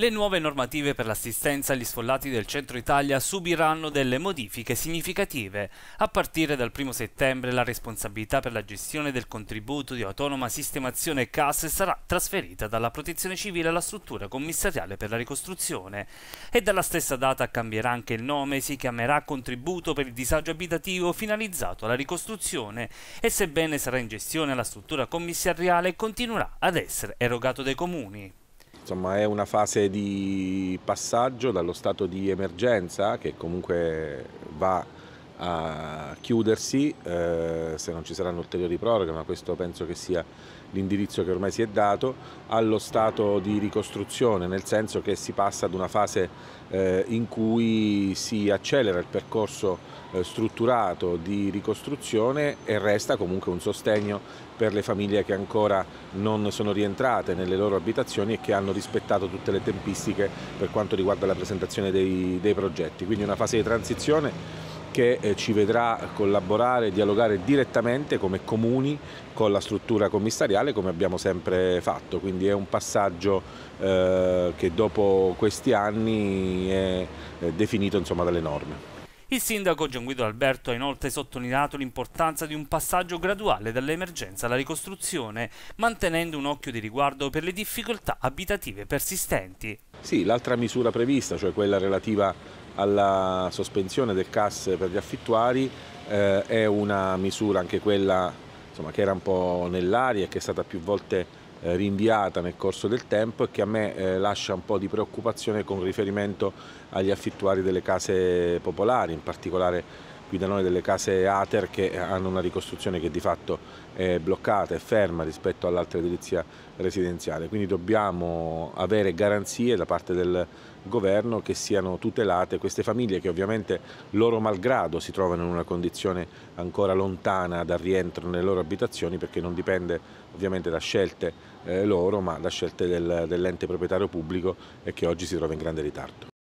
Le nuove normative per l'assistenza agli sfollati del centro Italia subiranno delle modifiche significative. A partire dal 1 settembre la responsabilità per la gestione del contributo di autonoma sistemazione CAS sarà trasferita dalla protezione civile alla struttura commissariale per la ricostruzione e dalla stessa data cambierà anche il nome, si chiamerà contributo per il disagio abitativo finalizzato alla ricostruzione e sebbene sarà in gestione alla struttura commissariale continuerà ad essere erogato dai comuni. Insomma, è una fase di passaggio dallo stato di emergenza che comunque va a chiudersi eh, se non ci saranno ulteriori proroghe, ma questo penso che sia l'indirizzo che ormai si è dato, allo stato di ricostruzione, nel senso che si passa ad una fase eh, in cui si accelera il percorso eh, strutturato di ricostruzione e resta comunque un sostegno per le famiglie che ancora non sono rientrate nelle loro abitazioni e che hanno rispettato tutte le tempistiche per quanto riguarda la presentazione dei, dei progetti. Quindi una fase di transizione che eh, ci vedrà collaborare e dialogare direttamente come comuni con la struttura commissariale come abbiamo sempre fatto, quindi è un passaggio eh, che dopo questi anni è, è definito insomma, dalle norme. Il sindaco Gian Guido Alberto ha inoltre sottolineato l'importanza di un passaggio graduale dall'emergenza alla ricostruzione, mantenendo un occhio di riguardo per le difficoltà abitative persistenti. Sì, l'altra misura prevista, cioè quella relativa alla sospensione del CAS per gli affittuari, eh, è una misura anche quella insomma, che era un po' nell'aria e che è stata più volte eh, rinviata nel corso del tempo e che a me eh, lascia un po' di preoccupazione con riferimento agli affittuari delle case popolari, in particolare qui da noi delle case ATER che hanno una ricostruzione che di fatto è bloccata e ferma rispetto all'altra edilizia residenziale, quindi dobbiamo avere garanzie da parte del governo che siano tutelate queste famiglie che ovviamente loro malgrado si trovano in una condizione ancora lontana dal rientro nelle loro abitazioni perché non dipende ovviamente da scelte eh, loro ma da scelte del, dell'ente proprietario pubblico e che oggi si trova in grande ritardo.